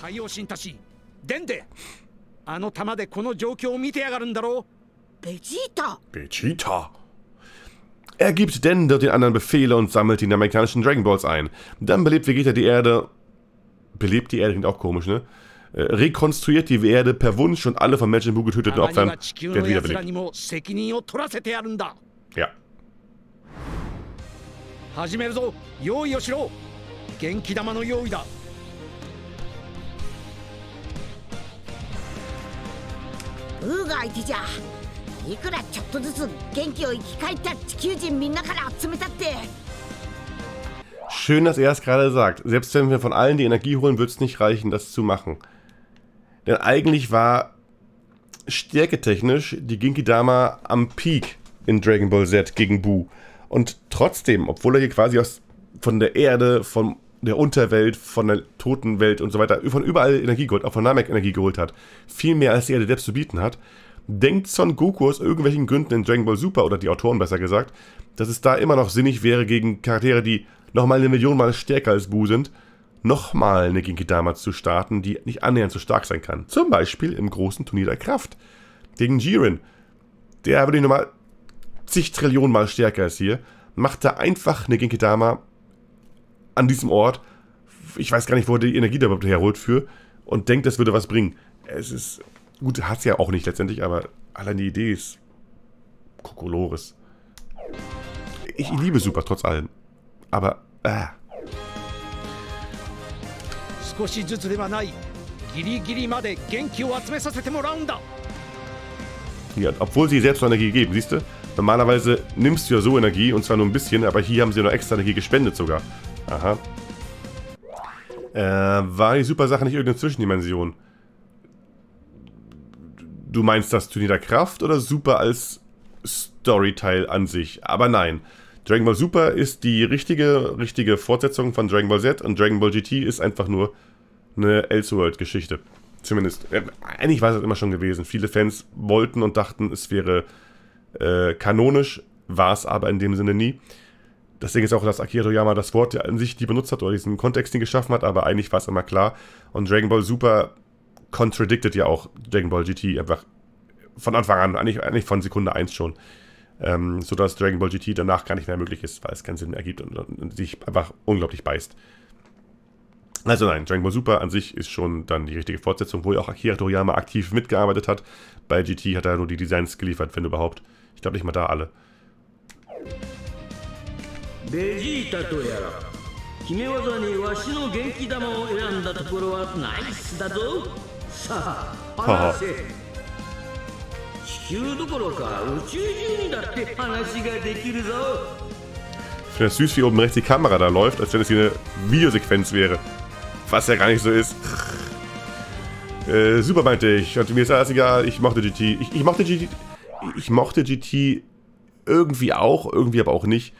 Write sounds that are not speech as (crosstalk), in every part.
海王神たちデンデあの玉でこの状況を見てやがるんだろうベジータ Vegeta. Er gibt Dende und den anderen Befehle und sammelt die amerikanischen Dragon Balls ein. Dann belebt Vegeta die Erde. Belebt die Erde klingt auch komisch, ne? Äh, rekonstruiert die Erde per Wunsch und alle von Majin Buu getöteten たまに Opfern は地球 werden の奴ら wiederbelebt. にも責任を取らせてやるんだ Ja. 始めるぞ用意をしろ元気玉の用意だ ブーが相手じゃいくらちょっとずつ元気を生き返った地球人みんなから集めたって Schön, dass er es gerade sagt. Selbst wenn wir von allen die Energie holen, wird es nicht reichen, das zu machen. Denn eigentlich war stärketechnisch die Genki-Dama am Peak in Dragon Ball Z gegen Buu. Und trotzdem, obwohl er hier quasi aus, von der Erde, von der Unterwelt, von der Totenwelt und so weiter, von überall Energie geholt, auch von Namek Energie geholt hat, viel mehr als die Erde selbst zu bieten hat, denkt Son Goku aus irgendwelchen Gründen in Dragon Ball Super, oder die Autoren besser gesagt, dass es da immer noch sinnig wäre, gegen Charaktere, die nochmal eine Million Mal stärker als Buu sind, nochmal eine Genki-Dama zu starten, die nicht annähernd so stark sein kann. Zum Beispiel im großen Turnier der Kraft. Gegen Jiren. Der wirklich nochmal zig Trillionen Mal stärker ist hier. Macht da einfach eine Genki-Dama an diesem Ort. Ich weiß gar nicht, wo er die Energie da überhaupt herholt für. Und denkt, das würde was bringen. Es ist. Gut, hat es ja auch nicht letztendlich, aber allein die Idee ist. Kokolores. Ich liebe Super, trotz allem. Aber. Äh. 少しずつではないギリギリまで元気を集めさせてもらうんだ Ja, obwohl sie selbst noch Energie geben, siehst du? Normalerweise nimmst du ja so Energie, und zwar nur ein bisschen, aber hier haben sie noch extra Energie gespendet sogar. Aha. Äh, war die super Sache nicht irgendeine Zwischendimension? Du meinst das Turnier der Kraft oder Super als Storyteil an sich? Aber nein. Dragon Ball Super ist die richtige, richtige Fortsetzung von Dragon Ball Z und Dragon Ball GT ist einfach nur eine Elseworld-Geschichte. Zumindest. Äh, eigentlich war es das immer schon gewesen. Viele Fans wollten und dachten, es wäre äh, kanonisch, war es aber in dem Sinne nie. Deswegen ist auch, dass Akira Toriyama das Wort an sich die benutzt hat oder diesen Kontext den geschaffen hat, aber eigentlich war es immer klar. Und Dragon Ball Super contradicted ja auch Dragon Ball GT einfach von Anfang an, eigentlich, eigentlich von Sekunde 1 schon. Ähm, sodass Dragon Ball GT danach gar nicht mehr möglich ist, weil es keinen Sinn mehr ergibt und, und, und sich einfach unglaublich beißt. Also nein, Dragon Ball Super an sich ist schon dann die richtige Fortsetzung, wo ja auch Akira Toriyama aktiv mitgearbeitet hat. Bei GT hat er nur die Designs geliefert, wenn überhaupt. Ich glaube nicht mal da alle. ベジータとやら決め技にわしの元気玉を選んだところはナイスだぞさあ話せ地球どころか宇宙中にだって話ができるぞ Ich finde es süß, wie oben rechts die Kamera da läuft, als wenn es hier eine Videosequenz wäre. Was ja gar nicht so ist. Äh, super meinte ich. Und mir ist alles egal, ich mochte GT. Ich, ich mochte GT. Ich mochte GT irgendwie auch, irgendwie aber auch nicht.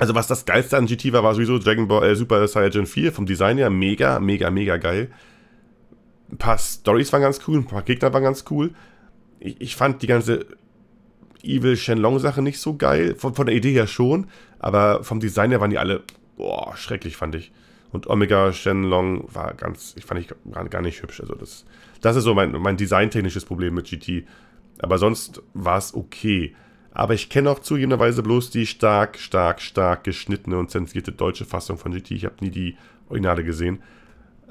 Also was das Geilste an GT war, war sowieso Dragon Ball äh, Super Saiyan 4 vom Design her. Mega, mega, mega geil. Ein paar Stories waren ganz cool, ein paar Gegner waren ganz cool. Ich, ich fand die ganze Evil Shenlong-Sache nicht so geil. Von, von der Idee her schon, aber vom Design her waren die alle boah, schrecklich, fand ich. Und Omega Shenlong war ganz, ich fand ich gar, gar nicht hübsch. Also das, das ist so mein, mein designtechnisches Problem mit GT. Aber sonst war es okay. Aber ich kenne auch zugegebenerweise bloß die stark, stark, stark geschnittene und zensierte deutsche Fassung von GT. Ich habe nie die Originale gesehen.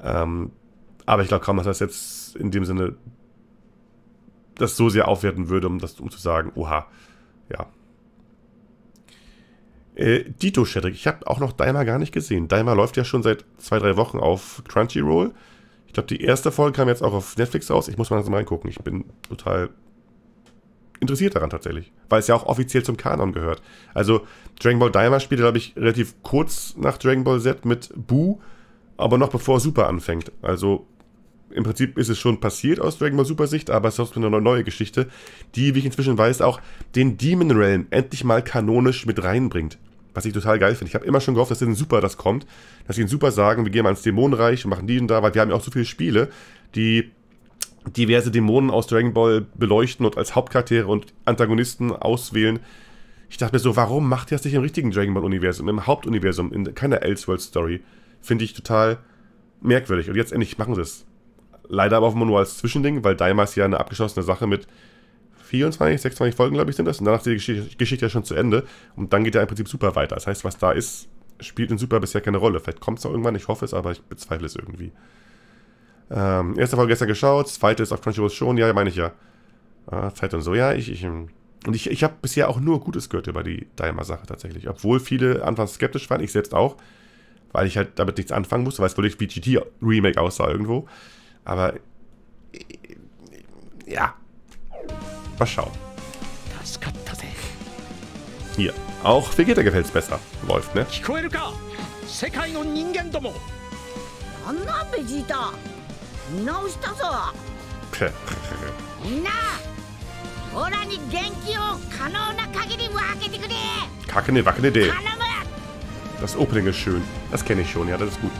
Ähm, aber ich glaube kaum, dass das jetzt in dem Sinne das so sehr aufwerten würde, um das um zu sagen, oha, ja. Äh, Dito Shedrick, ich habe auch noch Daima gar nicht gesehen. Daima läuft ja schon seit zwei, drei Wochen auf Crunchyroll. Ich glaube, die erste Folge kam jetzt auch auf Netflix raus. Ich muss mal mal reingucken. Ich bin total interessiert daran tatsächlich. Weil es ja auch offiziell zum Kanon gehört. Also, Dragon Ball Daima spielte, glaube ich, relativ kurz nach Dragon Ball Z mit Buu, aber noch bevor Super anfängt. Also, im Prinzip ist es schon passiert aus Dragon Ball Super Sicht, aber es ist eine neue Geschichte, die, wie ich inzwischen weiß, auch den Demon Realm endlich mal kanonisch mit reinbringt. Was ich total geil finde. Ich habe immer schon gehofft, dass in Super das kommt, dass sie in Super sagen, wir gehen mal ins Dämonenreich und machen die und da, weil wir haben ja auch so viele Spiele, die diverse Dämonen aus Dragon Ball beleuchten und als Hauptcharaktere und Antagonisten auswählen. Ich dachte mir so, warum macht ihr das nicht im richtigen Dragon Ball Universum, im Hauptuniversum, in keiner Elseworld Story? Finde ich total merkwürdig. Und jetzt endlich machen sie es. Leider aber auch immer nur als Zwischending, weil Daima ist ja eine abgeschlossene Sache mit 24, 26 Folgen, glaube ich, sind das. Und danach ist die Geschichte, Geschichte ja schon zu Ende. Und dann geht ja im Prinzip Super weiter. Das heißt, was da ist, spielt in Super bisher keine Rolle. Vielleicht kommt es noch irgendwann, ich hoffe es, aber ich bezweifle es irgendwie. Ähm, erste Folge gestern geschaut, zweite ist auf Crunchyroll schon, ja, meine ich ja. Äh, Zeit und so, ja, ich, ich und ich, ich habe bisher auch nur Gutes gehört über die Daima-Sache tatsächlich. Obwohl viele anfangs skeptisch waren, ich selbst auch, weil ich halt damit nichts anfangen musste, weil es wirklich wie GT-Remake aussah irgendwo. Aber ja. Mal schauen. 助かったぜ Hier. Auch Vegeta gefällt es besser. Läuft, ne? 聞こえるか世界の人間どもなんなんベジータ 見直したぞ Pff. みんなオラに元気を可能な限り分けてくれ (laughs) Kacke, ne, wacke, ne, de. 頼む Das Opening ist schön. Das kenne ich schon, ja, das ist gut.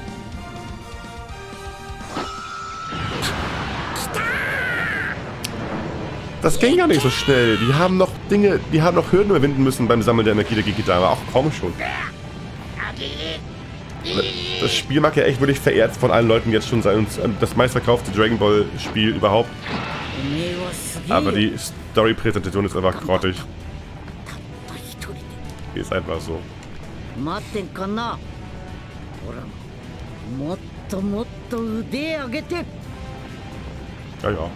Das ging ja nicht so schnell. Die haben noch Dinge, die haben noch Hürden überwinden müssen beim Sammeln der Energie der Gikidama. Auch kaum schon. das Spiel mag ja echt wirklich verehrt von allen Leuten jetzt schon sein. Und das meistverkaufte Dragon Ball Spiel überhaupt. Aber die Story-Präsentation ist einfach grottig. Ist einfach so. Ja, ja.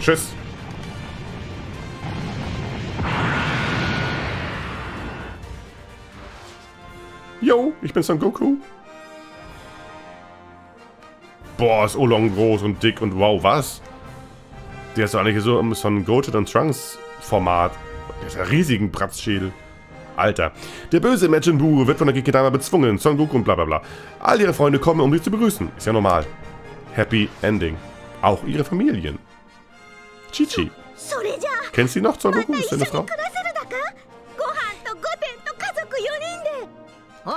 Tschüss. Yo, ich bin Son Goku. Boah, ist Olong groß und dick und wow, was? Der ist doch eigentlich so im Son Goten und Trunks Format. Der ist ja riesigen Bratzschädel. Alter. Der böse Imagine Buu wird von der Gekidama bezwungen. Son Goku und bla bla bla. All ihre Freunde kommen, um dich zu begrüßen. Ist ja normal. Happy Ending. Auch ihre Familien. Chichi. Kennst du sie noch, Son Goku? Ist deine Frau? お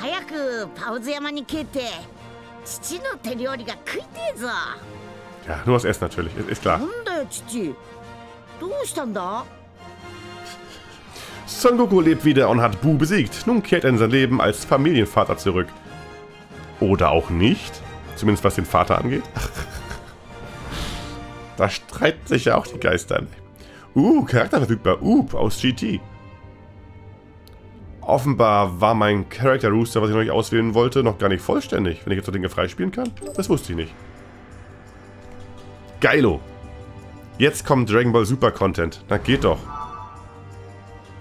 早くパウズ山に帰って父の手料理が食いてえぞ Ja, nur das Essen natürlich. Ist, ist klar. なんだよ父どうしたんだ Son Goku lebt wieder und hat Bu besiegt. Nun kehrt er in sein Leben als Familienvater zurück. Oder auch nicht. Zumindest was den Vater angeht. (laughs) da streiten sich ja auch die Geister. Uh, Charakter verfügbar. Oop aus GT. Offenbar war mein Character Rooster, was ich noch nicht auswählen wollte, noch gar nicht vollständig. Wenn ich jetzt so Dinge freispielen kann? Das wusste ich nicht. Geilo. Jetzt kommt Dragon Ball Super Content. Na geht doch.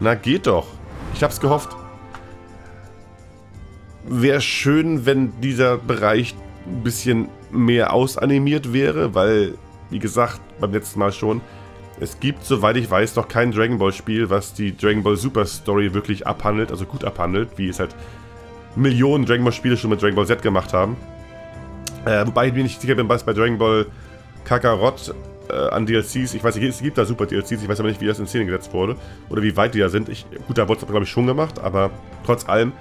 Na geht doch. Ich hab's gehofft. Wäre schön, wenn dieser Bereich ein bisschen mehr ausanimiert wäre, weil, wie gesagt, beim letzten Mal schon, es gibt, soweit ich weiß, noch kein Dragon Ball Spiel, was die Dragon Ball Super Story wirklich abhandelt, also gut abhandelt, wie es halt Millionen Dragon Ball Spiele schon mit Dragon Ball Z gemacht haben. Äh, wobei ich mir nicht sicher bin, was bei Dragon Ball Kakarot äh, an DLCs, ich weiß es gibt da super DLCs, ich weiß aber nicht, wie das in Szene gesetzt wurde oder wie weit die da sind. Ich, gut, da wurde es glaube ich schon gemacht, aber trotz allem,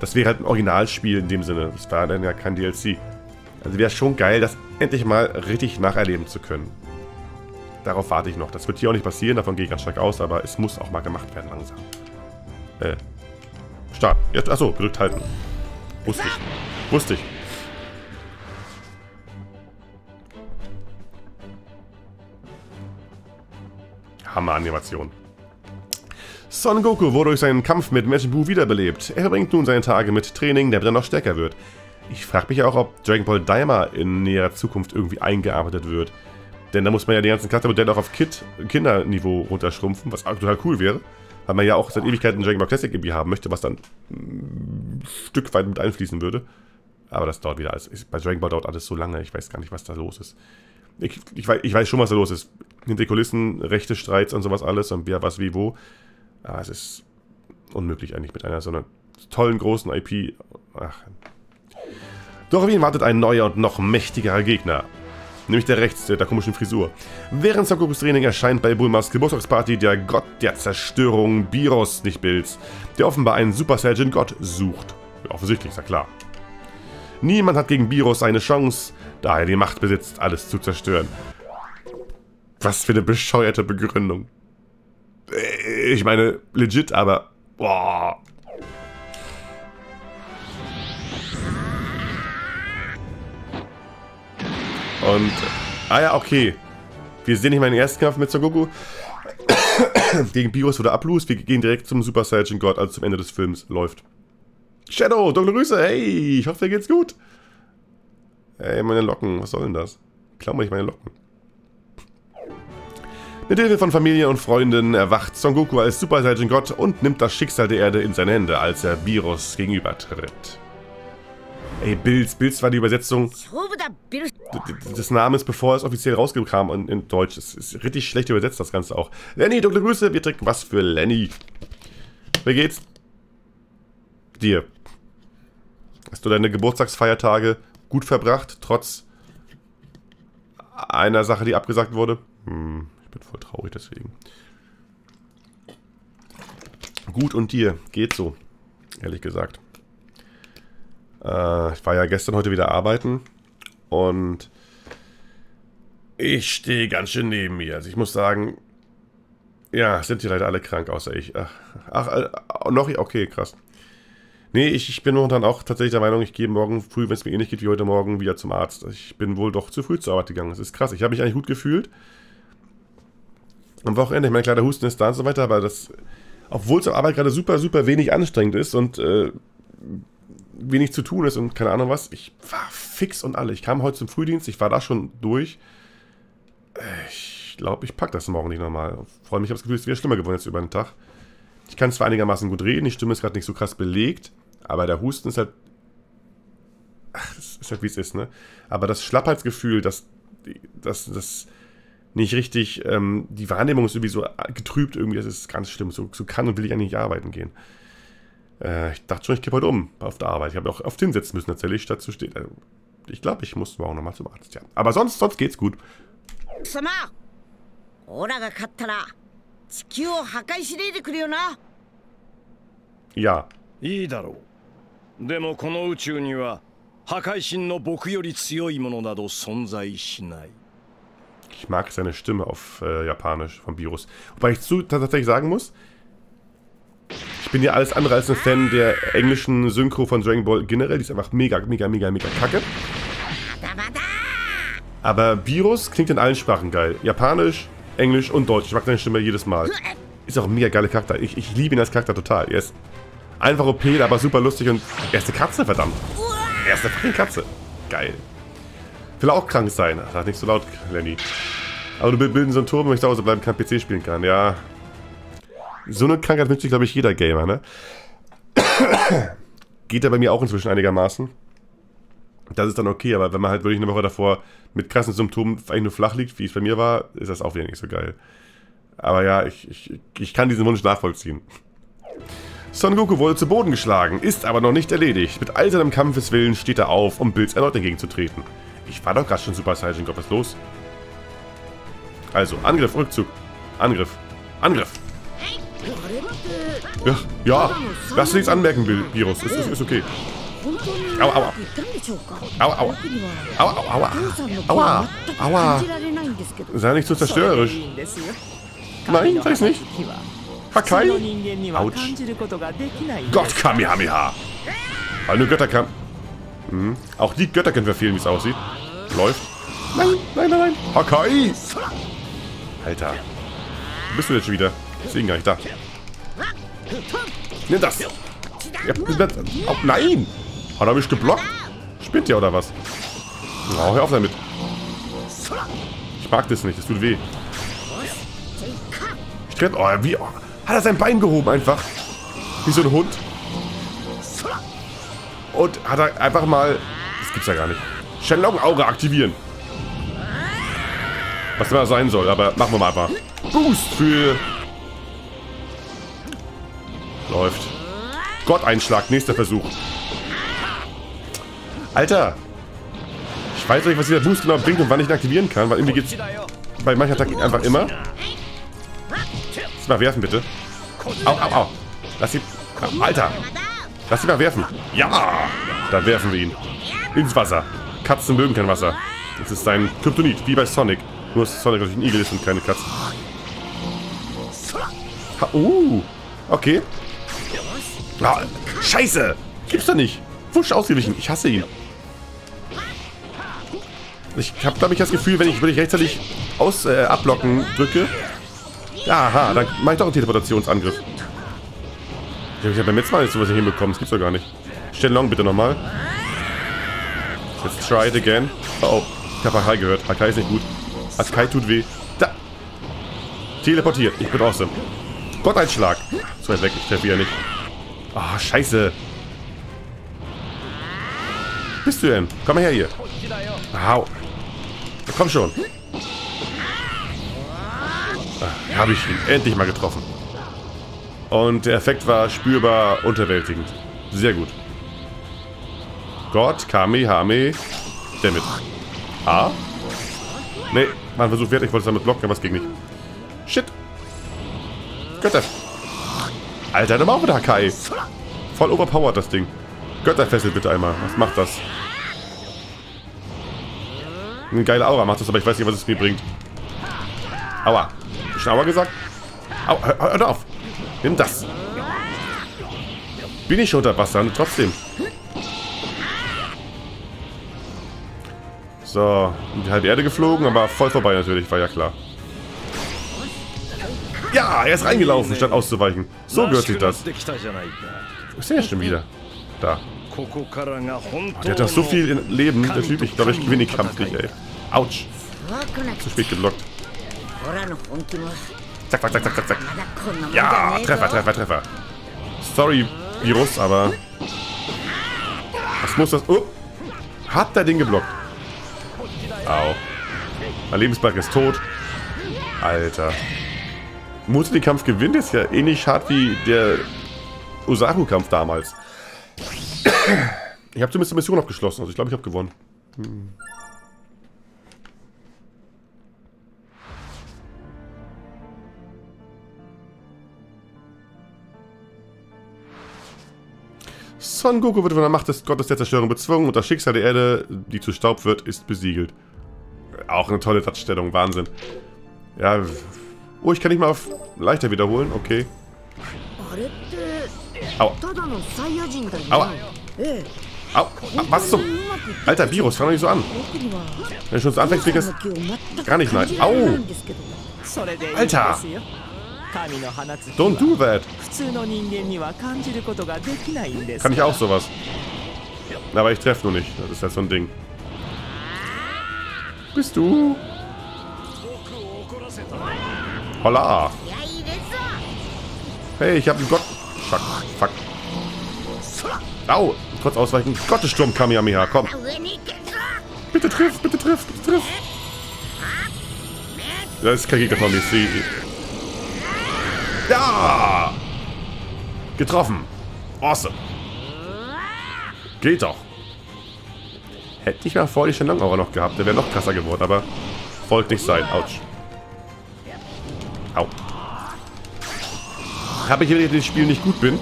das wäre halt ein Originalspiel in dem Sinne. Das war dann ja kein DLC. Also wäre schon geil, das endlich mal richtig nacherleben zu können. Darauf warte ich noch. Das wird hier auch nicht passieren, davon gehe ich ganz stark aus, aber es muss auch mal gemacht werden langsam. Äh. Start. Ja, achso, gedrückt halten. Wusste ich. Wusste ich. Hammer-Animation. Son Goku wurde durch seinen Kampf mit Majin Buu wiederbelebt. Er verbringt nun seine Tage mit Training, der dann noch stärker wird. Ich frage mich auch, ob Dragon Ball Daima in näherer Zukunft irgendwie eingearbeitet wird. Denn da muss man ja die ganzen Charaktermodelle auch auf Kid Kinderniveau runterschrumpfen, was auch total cool wäre. Weil man ja auch seit Ewigkeiten Dragon Ball Classic irgendwie haben möchte, was dann ein Stück weit mit einfließen würde. Aber das dauert wieder alles. Bei Dragon Ball dauert alles so lange, ich weiß gar nicht, was da los ist. Ich, ich, weiß, ich weiß schon, was da los ist. Hinter Kulissen, rechte Streits und sowas alles und wer was wie wo. Aber es ist unmöglich eigentlich mit einer so einer tollen großen IP. Ach. Doch auf ihn wartet ein neuer und noch mächtigerer Gegner. Nämlich der rechts, der, der komischen Frisur. Während Gokus Training erscheint bei Bulmas Geburtstagsparty der Gott der Zerstörung Biros, nicht Bills, der offenbar einen Super Saiyan Gott sucht. Offensichtlich, ist ja klar. Niemand hat gegen Biros eine Chance, da er die Macht besitzt, alles zu zerstören. Was für eine bescheuerte Begründung. Äh, Ich meine, legit, aber. Boah. Und, ah ja, okay. Wir sehen nicht mal den ersten Kampf mit Son Goku. (coughs) Gegen Virus oder Ablus. Wir gehen direkt zum Super Saiyan God, also zum Ende des Films. Läuft. Shadow, dunkle Grüße. Hey, ich hoffe, dir geht's gut. Ey, meine Locken. Was soll denn das? Klau mal nicht meine Locken. Mit Hilfe von Familie und Freunden erwacht Son Goku als Super Saiyan Gott und nimmt das Schicksal der Erde in seine Hände, als er Virus gegenübertritt. Ey, Bills. Bills war die Übersetzung des Namens, bevor es offiziell rausgekam in, in Deutsch. Es ist richtig schlecht übersetzt, das Ganze auch. Lenny, dunkle Grüße. Wir trinken was für Lenny. Wie geht's? Dir. Hast du deine Geburtstagsfeiertage gut verbracht, trotz einer Sache, die abgesagt wurde? Hm, ich bin voll traurig deswegen. Gut und dir. Geht so. Ehrlich gesagt. Äh, ich war ja gestern heute wieder arbeiten und ich stehe ganz schön neben mir. Also ich muss sagen, ja, sind die leider alle krank, außer ich. Ach, ach äh, noch, okay, krass. Nee, ich, ich bin momentan auch tatsächlich der Meinung, ich gehe morgen früh, wenn es mir ähnlich geht wie heute Morgen, wieder zum Arzt. Ich bin wohl doch zu früh zur Arbeit gegangen. Das ist krass. Ich habe mich eigentlich gut gefühlt. Am Wochenende, ich meine, klar, der Husten ist da und so weiter, aber das, obwohl es auf Arbeit gerade super, super wenig anstrengend ist und äh, wenig zu tun ist und keine Ahnung was, ich war fix und alle. Ich kam heute zum Frühdienst, ich war da schon durch. Ich glaube, ich packe das morgen nicht nochmal. Vor allem, ich habe das Gefühl, es wieder schlimmer geworden jetzt über den Tag. Ich kann zwar einigermaßen gut reden, die Stimme ist gerade nicht so krass belegt, aber der Husten ist halt. Ach, das ist halt wie es ist, ne? Aber das Schlappheitsgefühl, das, das, das nicht richtig, ähm, die Wahrnehmung ist irgendwie so getrübt, irgendwie, das ist ganz schlimm. So, so kann und will ich eigentlich nicht arbeiten gehen. Äh, ich dachte schon, ich kippe heute um auf der Arbeit. Ich habe auch oft hinsetzen müssen tatsächlich, statt zu stehen. Also, ich glaube, ich muss morgen nochmal zum Arzt, ja. Aber sonst, sonst geht's gut. 様オラが勝ったら地球を破壊しねえでくれよな Ja, いいだろうでもこの宇宙には破壊神の僕より強いものなど存在しない ich mag seine Stimme auf äh, Japanisch vom Virus. Wobei ich zu, tatsächlich sagen muss, ich bin ja alles andere als ein Fan der englischen Synchro von Dragon Ball generell. Die ist einfach mega, mega, mega, mega kacke. Aber Virus klingt in allen Sprachen geil. Japanisch, Englisch und Deutsch. Ich mag deine Stimme jedes Mal. Ist auch ein mega geiler Charakter. Ich, ich liebe ihn als Charakter total. Er ist einfach OP, aber super lustig und... Er ist eine Katze, verdammt. Er ist eine fucking Katze. Geil. Will auch krank sein. Sag nicht so laut, Lenny. Aber du bilden so einen Turm, wenn ich zu Hause bleiben kann, PC spielen kann. Ja, so eine Krankheit wünscht sich, glaube ich, jeder Gamer, ne? (coughs) Geht ja bei mir auch inzwischen einigermaßen. Das ist dann okay, aber wenn man halt wirklich eine Woche davor mit krassen Symptomen eigentlich nur flach liegt, wie es bei mir war, ist das auch wieder nicht so geil. Aber ja, ich, ich, ich kann diesen Wunsch nachvollziehen. Son Goku wurde zu Boden geschlagen, ist aber noch nicht erledigt. Mit all seinem Kampfeswillen steht er auf, um Bills erneut entgegenzutreten. Ich war doch gerade schon Super Saiyan God, was ist los? Also, Angriff, Rückzug. Angriff. Angriff. Ja, ja. Lass nichts anmerken, Virus. Ist, ist, ist okay. Aua, aua. Aua, aua. Aua, aua, aua. Aua, aua. Sei nicht zu so zerstörerisch. Nein, sei es nicht. Hakai. Autsch. Gott, Kamehameha. Weil nur Götter kann... Hm. Auch die Götter können verfehlen, wie es aussieht. Läuft. Nein, nein, nein, nein. Hakai. Alter. Wo bist du denn schon wieder? Deswegen gar nicht da. Nimm das! Oh, nein! Hat er mich geblockt? Spinnt der oder was? Oh, hör auf damit. Ich mag das nicht, das tut weh. Ich treffe. Oh, wie. Oh, hat er sein Bein gehoben einfach? Wie so ein Hund. Und hat er einfach mal. Das gibt's ja gar nicht. Shenlong-Aura aktivieren. Was immer sein soll, aber machen wir mal einfach. Boost für. Läuft. Gott-Einschlag, nächster Versuch. Alter! Ich weiß nicht, was dieser Boost genau bringt und wann ich ihn aktivieren kann, weil irgendwie geht's bei manchen Attacken einfach immer. Lass mal werfen, bitte. Au, au, au. Lass sie. Alter! Lass sie mal werfen. Ja! Dann werfen wir ihn. Ins Wasser. Katzen mögen kein Wasser. Das ist sein Kryptonit, wie bei Sonic. Nur, dass Sonic natürlich ein Igel ist und keine Katze. Ha, uh, okay. Ah, scheiße! Gibt's doch nicht. Wusch ausgewichen. Ich hasse ihn. Ich habe, glaube ich, das Gefühl, wenn ich, wenn ich rechtzeitig aus, äh, abblocken drücke. Ja, aha, dann mache ich doch einen Teleportationsangriff. Ich habe hab beim letzten Mal jetzt sowas nicht hinbekommen. Das gibt's doch gar nicht. Shenlong bitte nochmal. Let's try it again. Oh, oh. Ich habe Hakai gehört. Hakai ist nicht gut. Hakai tut weh. Da. Teleportiert. Ich bin awesome. Gott, ein Schlag. So weit weg. Ich treffe wieder nicht. Ah, oh, scheiße. Bist du denn? Komm mal her hier. Au. Komm schon. Ah, Habe ich ihn endlich mal getroffen. Und der Effekt war spürbar unterwältigend. Sehr gut. Gott, Kami, Hame, damit. A. Nee, war ein Versuch wert. Ich wollte es damit blocken, aber es ging nicht. Shit. Götter. Alter, auch wieder Hakai. Voll overpowered, das Ding. Götterfessel bitte einmal. Was macht das? Eine geile Aura macht das, aber ich weiß nicht, was es mir bringt. Aua. Schon Aua gesagt? Au, hör, hör auf. Nimm das. Bin ich schon unter Wasser und trotzdem. So, in die halbe Erde geflogen, aber voll vorbei natürlich, war ja klar. Ja, er ist reingelaufen, statt auszuweichen. So gehört sich das. Wo ist der schon wieder? Da. Der hat doch so viel Leben, der Typ. Ich glaube, ich gewinne den Kampf nicht, ey. Autsch. Zu spät geblockt. Zack, zack, zack, zack, zack. Ja, Treffer, Treffer, Treffer. Sorry, Virus, aber... Was muss das... Oh! Hat der Ding geblockt. Au. Mein Lebensbalk ist tot. Alter. Musste den Kampf gewinnen, ist ja ähnlich hart wie der Osaru-Kampf damals. Ich habe zumindest die Mission abgeschlossen, also ich glaube, ich habe gewonnen. Hm. Son Goku wird von der Macht des Gottes der Zerstörung bezwungen und das Schicksal der Erde, die zu Staub wird, ist besiegelt. Auch eine tolle Darstellung, Wahnsinn. Ja, oh, ich kann nicht mal auf leichter wiederholen, okay. Aua. Aua. Au, was zum... Alter, Virus, fang doch nicht so an. Wenn du schon so anfängst, kriegst gar nicht nein. Au! Alter! Don't do that! Kann ich auch sowas. Aber ich treffe nur nicht. Das ist ja so ein Ding. Bist du? Holla! Hey, ich hab einen Gott... Fuck, fuck. Au! Kurz ausweichen. Gottessturm Kamehameha, komm. Bitte triff, bitte triff, bitte triff. Das ist kein Gegner von mir. Ja! Getroffen. Awesome. Geht doch. Hätte ich mal vor die Shenlong-Aura noch gehabt, der wäre noch krasser geworden, aber folgt nicht sein. Autsch. Au. Habe ich, wenn ich in diesem Spiel nicht gut bin,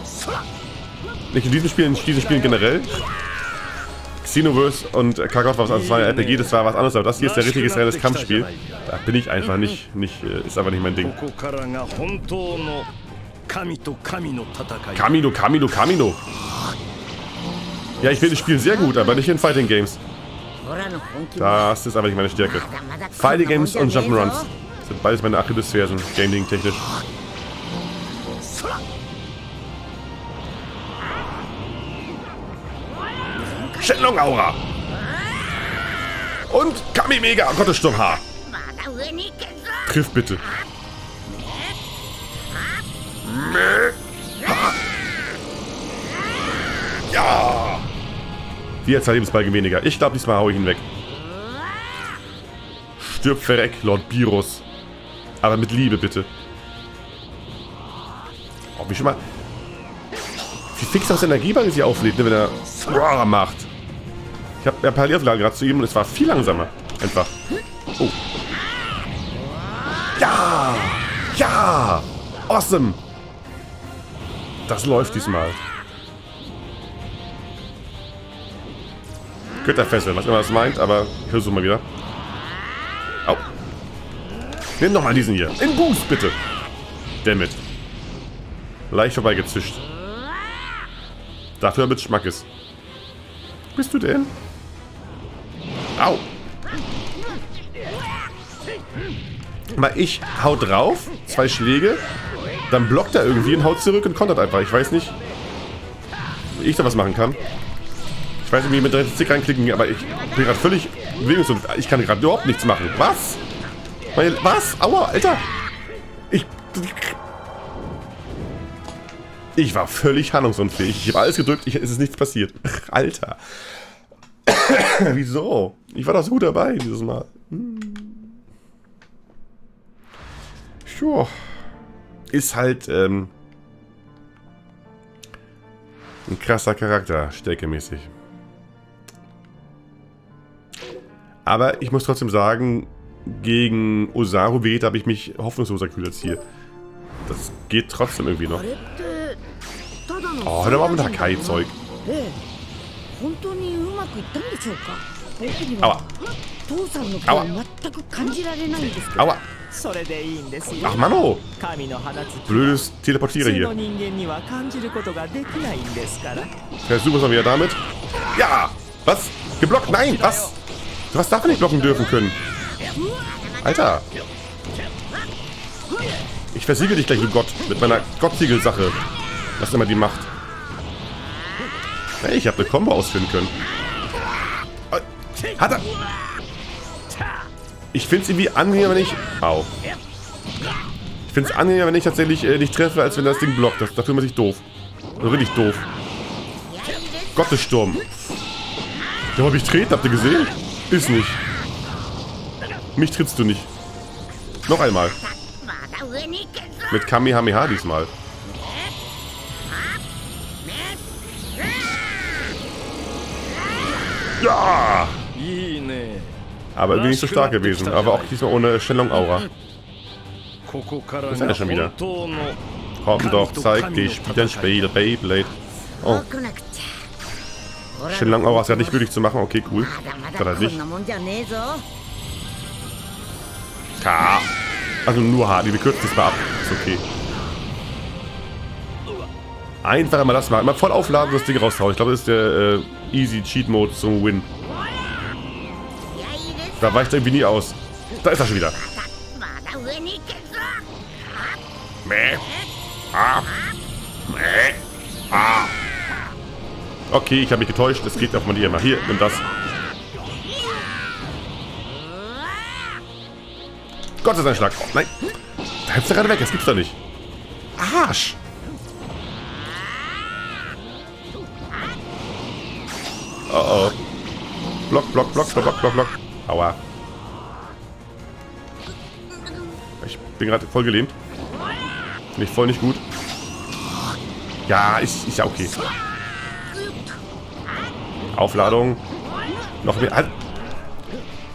nicht in diesem Spiel, in diesen Spielen generell. Xenoverse und war was anderes, das war ein RPG, das war was anderes, aber das hier ist der richtige reines Kampfspiel. Da bin ich einfach nicht, nicht, äh, ist einfach nicht mein Ding. Kamino, Kamino, Kamino. Ja, ich finde das Spiel sehr gut, aber nicht in Fighting Games. Das ist einfach nicht meine Stärke. Fighting Games und Jump'n'Runs sind beides meine Achillesfersen, Gaming-technisch. Shenlong Aura. Und Kami Mega Gottessturm H. Triff bitte. Ja. Vier zwei Lebensbalken weniger. Ich glaube, diesmal hau ich ihn weg. Stirb verreck, Lord Birus. Aber mit Liebe, bitte. Oh, wie schon mal... Wie fix aus Energiebalken sie auflädt, ne, wenn er... Roar macht. Ich habe ja Parallelaufladen gerade zu ihm und es war viel langsamer. Einfach. Oh. Ja! Ja! Awesome! Das läuft diesmal. Götterfessel, was immer das meint, aber ich versuche mal wieder. Nimm doch mal diesen hier. In Boost, bitte. Damit. Leicht vorbeigezischt. Dafür mit Schmackes. Bist du denn? Au. Mal ich hau drauf, zwei Schläge, dann blockt er irgendwie und haut zurück und kontert einfach. Ich weiß nicht, wie ich da was machen kann. Ich weiß nicht, wie mit rechten Stick reinklicken, aber ich bin gerade völlig bewegungslos. Ich kann gerade überhaupt nichts machen. Was? Meine, was? Aua, Alter. Ich... Ich war völlig handlungsunfähig. Ich habe alles gedrückt, ich, es ist nichts passiert. Alter. (coughs) Wieso? Ich war doch so gut dabei dieses Mal. Hm. Sure. Ist halt, ähm, ein krasser Charakter, stärkemäßig. Aber ich muss trotzdem sagen, gegen Osaru weht, habe ich mich hoffnungsloser kühlt als hier. Das geht trotzdem irgendwie noch. Oh, hör war mal mit Hakai-Zeug. Aua. Aua. Aua. Ach, Mann. Blödes Teleportiere hier. Versuchen wir es mal wieder damit. Ja! Was? Geblockt? Nein! Was? Was darf man nicht blocken dürfen können? Alter. Ich versiegel dich gleich, du Gott. Mit meiner Gottsiegel-Sache. Was immer die macht. Hey, ich habe eine Combo ausführen können. Äh, Hat er... Ich finde es irgendwie angenehmer, wenn ich... Au. Ich finde es angenehmer, wenn ich tatsächlich äh, nicht treffe, als wenn das Ding blockt. Das, da fühlt man sich doof. Also richtig doof. Gottessturm. Ja, hab ich treten, habt ihr gesehen? Ist nicht. Mich trittst du nicht. Noch einmal. Mit Kamehameha diesmal. Ja! Aber irgendwie nicht so stark gewesen. Aber auch diesmal ohne Stellung-Aura. Das ist er schon wieder. Komm doch, zeig dich, wie dein Spiel, Beyblade. Oh. Stellung-Aura ist ja nicht möglich zu machen. Okay, cool. Hat er sich. K. Also nur H. Wir kürzen das mal ab. Ist okay. Einfach immer das machen. Immer voll aufladen das Ding raushauen. Ich glaube, das ist der äh, Easy Cheat Mode zum Win. Da weicht irgendwie nie aus. Da ist er schon wieder. Ah. Ah. Okay, ich habe mich getäuscht. Es geht auf Manier mal. Hier, nimm das. Gott sei Dank Schlag. Oh, nein. Da hüpft er gerade weg. Das gibt's doch nicht. Arsch. Oh oh. Block, block, block, block, block, block, block. Aua. Ich bin gerade voll gelähmt. Finde ich voll nicht gut. Ja, ist, ist ja okay. Aufladung. Noch mehr. Halt.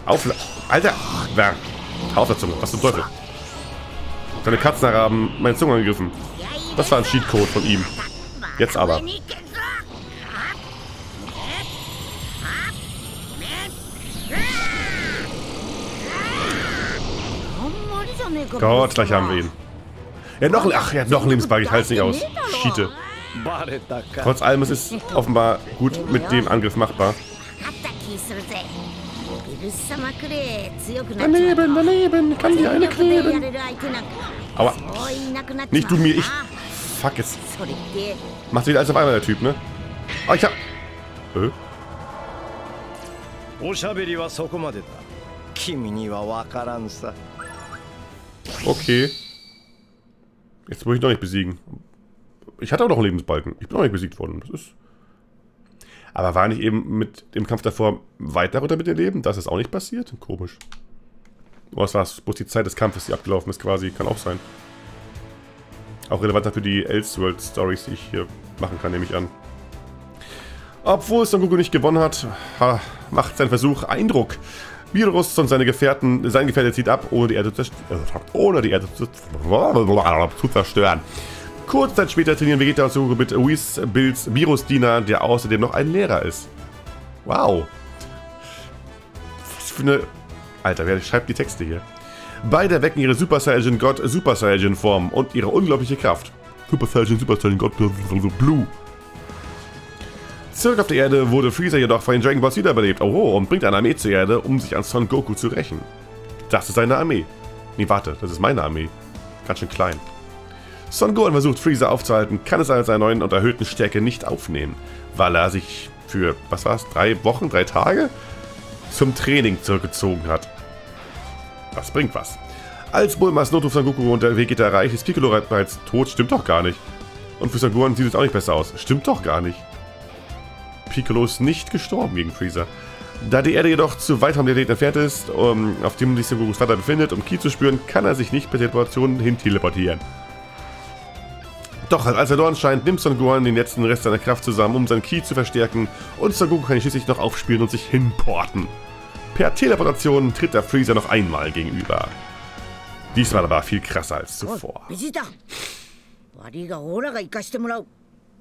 Aufla Alter. Wer? Auf der Zunge, was zum Teufel? Deine Katzenhaare haben meine Zunge angegriffen. Das war ein Cheatcode von ihm. Jetzt aber. Gott, gleich haben wir ihn. Er hat noch ein, ach, hat noch einen Lebensball, ich halte es nicht aus. Schiete. Trotz allem es ist es offenbar gut mit dem Angriff machbar. Daneben, daneben. Kann die 全 eine 力でや kleben. れる相手なんか Aua. そういなくなっちまう Nicht du mir, ich. な Fuck, jetzt それって、 macht wieder alles auf einmal der Typ, ne? Oh, ich hab... Äh? おしゃべりはそこまでだ君には分からんさ Okay. Jetzt muss ich noch nicht besiegen. Ich hatte auch noch einen Lebensbalken. Ich bin noch nicht besiegt worden. Das ist. aber war nicht eben mit dem Kampf davor weiter runter mit dem Leben? Das ist auch nicht passiert? Komisch. Was war es? Bloß die Zeit des Kampfes, die abgelaufen ist, quasi. Kann auch sein. Auch relevanter für die Elseworld-Stories, die ich hier machen kann, nehme ich an. Obwohl Son Goku nicht gewonnen hat, ha, macht sein Versuch Eindruck. Virus und seine Gefährten, sein Gefährte zieht ab, ohne die Erde zu, äh, ohne die Erde zu (laughs) zerstören. Kurze Zeit später trainieren Vegeta und Goku mit Whis, Bills Virus-Diener, der außerdem noch ein Lehrer ist. Wow. Was für eine... Alter, wer schreibt die Texte hier? Beide wecken ihre Super Saiyan God Super Saiyan Form und ihre unglaubliche Kraft. Super Saiyan, Super Saiyan God Blue. Zurück auf der Erde wurde Freezer jedoch von den Dragon Balls wiederbelebt. Oh, und bringt eine Armee zur Erde, um sich an Son Goku zu rächen. Das ist seine Armee. Nee, warte, das ist meine Armee. Ganz schön klein. Son Gohan versucht Freezer aufzuhalten, kann es als seiner neuen und erhöhten Stärke nicht aufnehmen, weil er sich für, was war's, drei Wochen, drei Tage zum Training zurückgezogen hat. Das bringt was. Als Bulmas Notruf Son Goku Vegeta erreicht, ist Piccolo bereits tot. Stimmt doch gar nicht. Und für Son Gohan sieht es auch nicht besser aus. Stimmt doch gar nicht. Piccolo ist nicht gestorben gegen Freezer. Da die Erde jedoch zu weit vom Planeten entfernt ist, um, auf dem sich Son Gokus Vater befindet, um Ki zu spüren, kann er sich nicht per Teleportation hin teleportieren. Doch als Altador nimmt Son Gohan den letzten Rest seiner Kraft zusammen, um sein Ki zu verstärken und Son Goku kann ihn schließlich noch aufspielen und sich hinporten. Per Teleportation tritt der Freezer noch einmal gegenüber. Diesmal aber viel krasser als zuvor.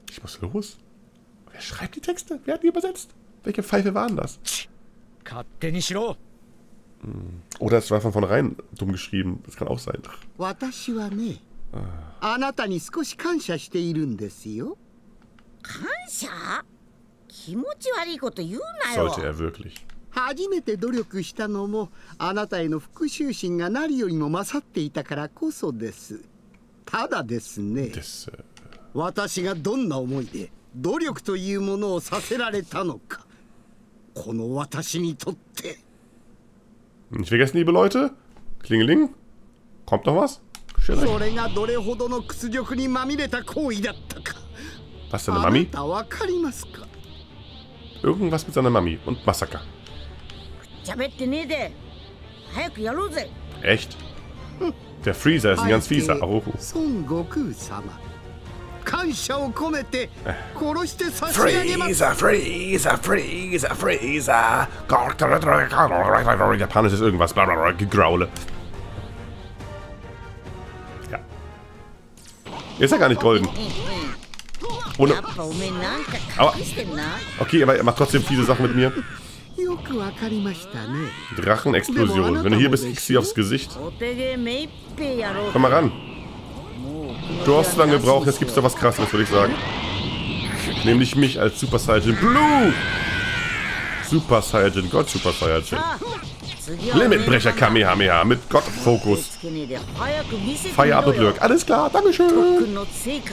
Ich muss los? Wer schreibt die Texte? Wer hat die übersetzt? Welche Pfeife waren das? Oder es war von vornherein dumm geschrieben. Das kann auch sein. あなたに少し感謝しているんですよ感謝？気持ち悪いこと言うなよ er. 初めて努力したのもあなたへの復讐心が何よりも勝っていたからこそですただですね Das, äh, 私がどんな思いで努力というものをさせられたのかこの私にとって nicht vergessen, liebe Leute. Klingeling. Kommt noch was? それがどれほどの屈辱にまみれた行為だったか。Was seine Mami? Irgendwas mit seiner Mami und Massaker. Echt? Der Freezer ist ein ganz fieser. Oh. Freezer, Freezer, Freezer, Freezer. Japanisch ist irgendwas. Gegraule. Ist ja gar nicht golden. Ohne. Aber. Okay, aber er macht trotzdem viele Sachen mit mir. Drachenexplosion. Wenn du hier bist, kriegst du aufs Gesicht. Komm mal ran. Du hast lange gebraucht, jetzt gibt's da was krasses, würde ich sagen. Nämlich mich als Super Saiyan Blue! Super Saiyan, Gott Super Saiyan. Limitbrecher Kamehameha mit Gottfokus. Feierabend und Lurk. Alles klar, Dankeschön.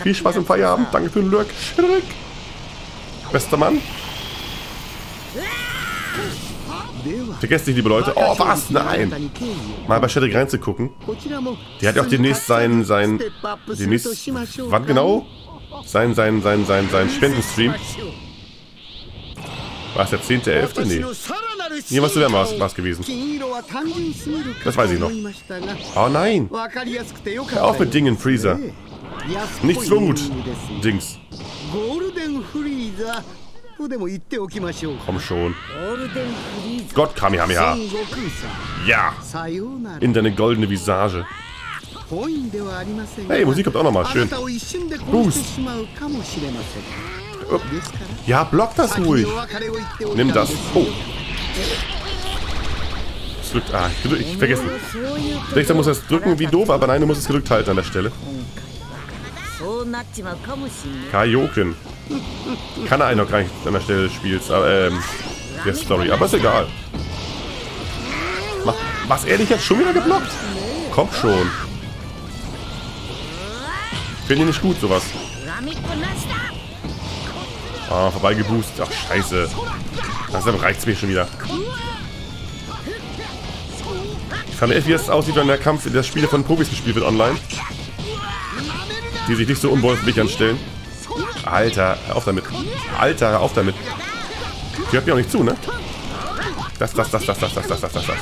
Viel Spaß im Feierabend. Danke für den Lurk. Schrick. Bester Mann. Vergesst nicht, liebe Leute. Oh, was? Nein. Mal bei Shadow reinzugucken. Der hat ja auch demnächst sein, sein, demnächst, wann genau? Sein, sein, sein, sein, sein Spendenstream. War es der 10.11.? Nee. Hier musst du der Maus, Maus gewesen. Das weiß ich noch. Oh nein! Hör auf mit Dingen, Freezer. Nichts so gut, Dings. Komm schon. Gott, Kamehameha. Ja. In deine goldene Visage. Hey, Musik kommt auch nochmal. Schön. Boost. Ja, block das ruhig. Nimm das. Oh. Es drückt. Ah, ich, ich vergessen. Ich dachte, muss das drücken wie doof, aber nein, du musst es gedrückt halten an der Stelle. Kaioken. Kann er einen noch gar nicht an der Stelle des Spiels, aber, ähm, der Story. Aber ist egal. Mach, was er dich jetzt schon wieder geblockt? Komm schon. Finde ich nicht gut, sowas. Ah, oh, vorbeigeboost. Ach, scheiße. Das reicht mir schon wieder. Ich fand echt, wie es aussieht, wenn der Kampf in der Spiele von Profis gespielt wird online. Die sich nicht so unwolflich anstellen. Alter, hör auf damit. Alter, hör auf damit. Die hört mir auch nicht zu, ne? Das, das, das, das, das, das, das, das, das, das.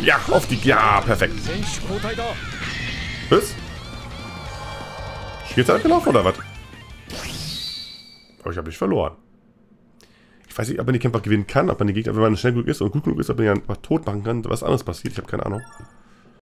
Ja, auf die... Ja, perfekt. Was? Spielzeit gelaufen oder was? Aber ich habe nicht verloren. Ich weiß nicht, ob man die Kämpfer gewinnen kann, ob man die Gegner, wenn man schnell genug ist und gut genug ist, ob man die einfach tot machen kann, was anderes passiert. Ich habe keine Ahnung.